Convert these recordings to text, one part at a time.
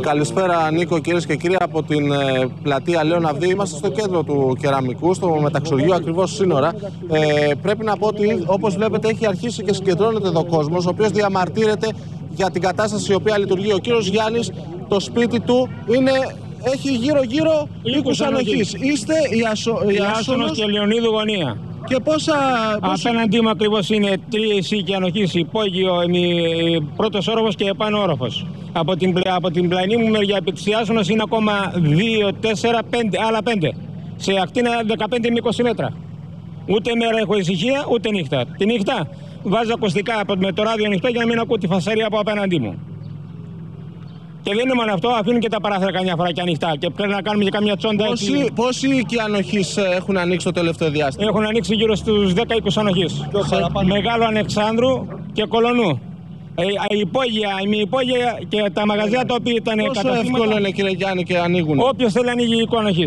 Καλησπέρα Νίκο κυρίες και κύριοι από την ε, πλατεία Λέων Αυδή. Είμαστε στο κέντρο του κεραμικού, στο μεταξουργείο ακριβώς σύνορα. Ε, πρέπει να πω ότι όπως βλέπετε έχει αρχίσει και συγκεντρώνεται εδώ ο κόσμος, ο οποίος διαμαρτύρεται για την κατάσταση η οποία λειτουργεί. Ο κύριος Γιάννης, το σπίτι του είναι έχει γύρω-γύρω οίκου ανοχής. Είστε η, ασο, η Άσονος και Λεωνίδου γωνία. Και πόσα. πόσα... Απέναντί μου ακριβώς είναι τρεις οίκοι ανοχή, υπόγειο, πρώτος όροφος και επάνω όροφο. Από την, πλε- από την πλανή μου μεριά επί της Ιάσονος είναι ακόμα 2, 4, 5, άλλα 5. Σε ακτίνα 15 με 20 μέτρα. Ούτε μέρα έχω ησυχία, ούτε νύχτα. Τη νύχτα βάζω ακουστικά από- με το ράδιο ανοιχτό για να μην ακούω τη φασαρία από απέναντί μου. Και δεν είναι μόνο αυτό, αφήνουν και τα παράθυρα καμιά φορά και ανοιχτά. Και πρέπει να κάνουμε και καμιά τσόντα έτσι. Πόσοι, πόσοι οίκοι ανοχή έχουν ανοίξει το τελευταίο διάστημα; Έχουν ανοίξει γύρω στους 10-20 ανοχή. Μεγάλο Αλεξάνδρου και Κολονού. Ε, η υπόγεια, η μη υπόγεια και τα μαγαζιά τα οποία ήταν Πόσο καταστήματα. εύκολο είναι κύριε Γιάννη και ανοίγουν. Όποιος θέλει ανοίγει οίκο ανοχή.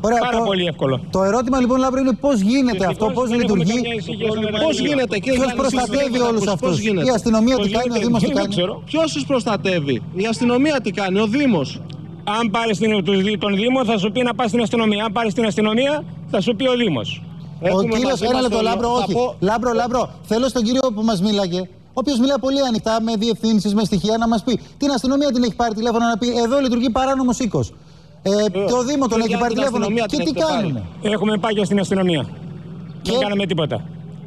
Ωραία, Πάρα το- πολύ εύκολο. Το ερώτημα λοιπόν, Λάμπρο, είναι πώς γίνεται αυτό, Δυστυχώς πώς δεν έχουμε λειτουργεί, καμία ησυχία στο Πώς μεταξύ. γίνεται κύριε ποιος Γιάννη, εσείς προστατεύει βλέπετε όλους πώς- αυτούς; πώς γίνεται; Η αστυνομία Πώς τι κάνει, ο γίνεται, Δήμος τι δεν κάνει; ξέρω. Ποιος τους προστατεύει, η αστυνομία τι κάνει, ο Δήμος. Αν πάρει τον Δήμο, θα σου πει να πας στην αστυνομία. Αν πάρεις την αστυνομία, θα σου πει ο Δήμος. Ο κύριος, ένα λεπτό, Λάμπρο, όχι. Λάμπρο, Λάμπρο, θέλω στον κύριο που μας μίλαγε, ο οποίος μιλά πολύ ανοιχτά, με διευθύνσεις, με στοιχεία, να μας πει την αστυνομία την έχει πάρει τηλέφωνο να πει εδώ λειτουργεί παράνομος οίκος. Ε, το Δήμο τον και έχει για πάρει την τηλέφωνο. αστυνομία Και την τι έχετε πάρει. κάνουν. Έχουμε πάει και στην αστυνομία. Και; Δεν κάναμε τίποτα.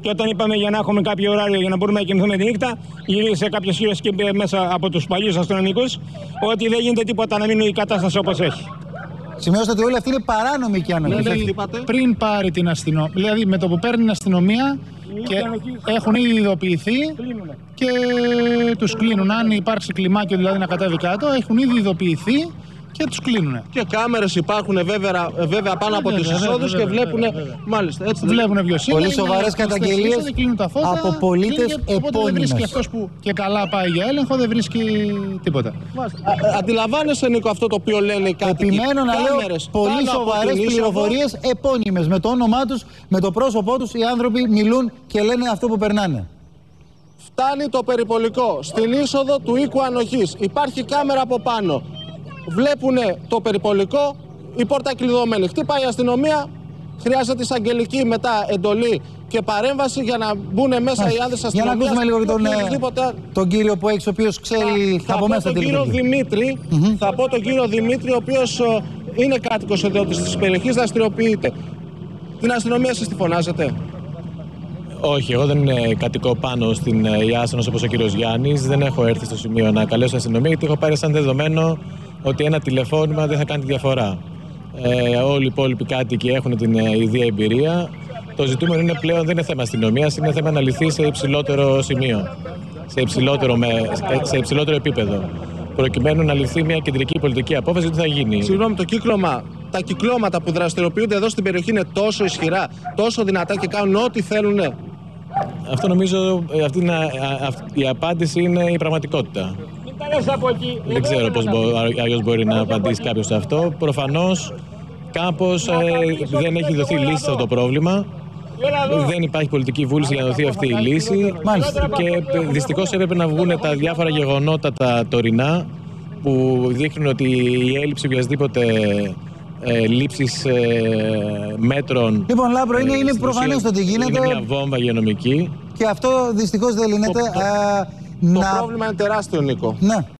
Και όταν είπαμε για να έχουμε κάποιο ωράριο για να μπορούμε να κοιμηθούμε τη νύχτα, γύρισε κάποιος κύριο και είπε μέσα από τους παλιούς αστυνομικούς ότι δεν γίνεται τίποτα να μείνει η κατάσταση όπως έχει. Σημειώστε ότι όλοι αυτοί είναι παράνομοι και ανοχή. Ναι, ναι. Δηλαδή, είπατε; πριν πάρει την αστυνομία, δηλαδή με το που παίρνει την αστυνομία και έχουν ήδη ειδοποιηθεί και τους κλείνουν. Αν υπάρξει κλιμάκιο δηλαδή να κατέβει κάτω, έχουν ήδη ειδοποιηθεί και τους κλείνουν. Και κάμερες υπάρχουν βέβαια, βέβαια πάνω από τις Βέβαια, εισόδου βέβαια, και βέβαια, βλέπουν. βέβαια. Μάλιστα, έτσι δεν Βλέπουν βιωσύνη. Πολύ σοβαρές καταγγελίες κλείνουν τα φώτα, από πολίτες κλείνει και- Οπότε δεν επώνυμες. βρίσκει αυτός που και καλά πάει για έλεγχο, δεν βρίσκει τίποτα. Μάλιστα. Α, Αντιλαμβάνεσαι, Νίκο, αυτό το οποίο λένε οι κάτοικοι. Επιμένω να λέω Κάμερες πολύ πάνω από σοβαρές την είσοδο. πληροφορίες επώνυμες. Με το όνομά τους, με το πρόσωπό τους, οι άνθρωποι μιλούν και λένε αυτό που περνάνε. Φτάνει το περιπολικό στην είσοδο του οίκου ανοχής. Υπάρχει κάμερα από πάνω. Βλέπουν το περιπολικό, η πόρτα κλειδωμένη. Χτυπάει η αστυνομία, χρειάζεται εισαγγελική μετά εντολή και παρέμβαση για να μπουν μέσα οι άνδρες Για να αστυνομίας. ακούσουμε λίγο και τον, και ε, οποιοδήποτε- τον κύριο που έχεις, ο οποίος ξέρει θα από πω μέσα τον τι κύριο λειτουργεί. Δημήτρη, θα πω τον κύριο Δημήτρη, ο οποίος είναι κάτοικος ιδιώτη της περιοχής, δραστηριοποιείται. Την αστυνομία εσείς τη φωνάζετε; Όχι, εγώ δεν ε, κατοικώ πάνω στην ε, Ιάσονος όπως ο κύριος Γιάννης. Δεν έχω έρθει στο σημείο να καλέσω αστυνομία γιατί έχω πάρει σαν δεδομένο ότι ένα τηλεφώνημα δεν θα κάνει τη διαφορά. Ε, όλοι οι υπόλοιποι κάτοικοι έχουν την ε, ίδια εμπειρία. Το ζητούμενο είναι πλέον δεν είναι θέμα αστυνομίας, είναι θέμα να λυθεί σε υψηλότερο σημείο. Σε υψηλότερο, με, σε υψηλότερο επίπεδο. Προκειμένου να ληφθεί μια κεντρική πολιτική απόφαση τι θα γίνει; Συγγνώμη, το κύκλωμα, τα κυκλώματα που δραστηριοποιούνται εδώ στην περιοχή είναι τόσο ισχυρά, τόσο δυνατά και κάνουν ό,τι θέλουν. Αυτό νομίζω ε, αυτή είναι, α, α, η απάντηση είναι η πραγματικότητα. Μην τα λες από εκεί. Δεν ξέρω πώς μπο, αλλιώς μπορεί να απαντήσει κάποιος σε αυτό. Προφανώς κάπως ε, δεν έχει δοθεί λύση σε αυτό το πρόβλημα. Δεν υπάρχει πολιτική βούληση για να δοθεί αυτή η λύση. Μάλιστα. Και ε, δυστυχώς έπρεπε να βγουν τα διάφορα γεγονότα τα τωρινά που δείχνουν ότι η έλλειψη οποιασδήποτε ε, λήψης ε, μέτρων Λοιπόν, Λάμπρο, είναι, ε, είναι στην προφανές ουσία το τι γίνεται Είναι μια βόμβα υγειονομική και αυτό δυστυχώς δεν λύνεται. Το- Α, Το να... πρόβλημα είναι τεράστιο, Νίκο. Ναι.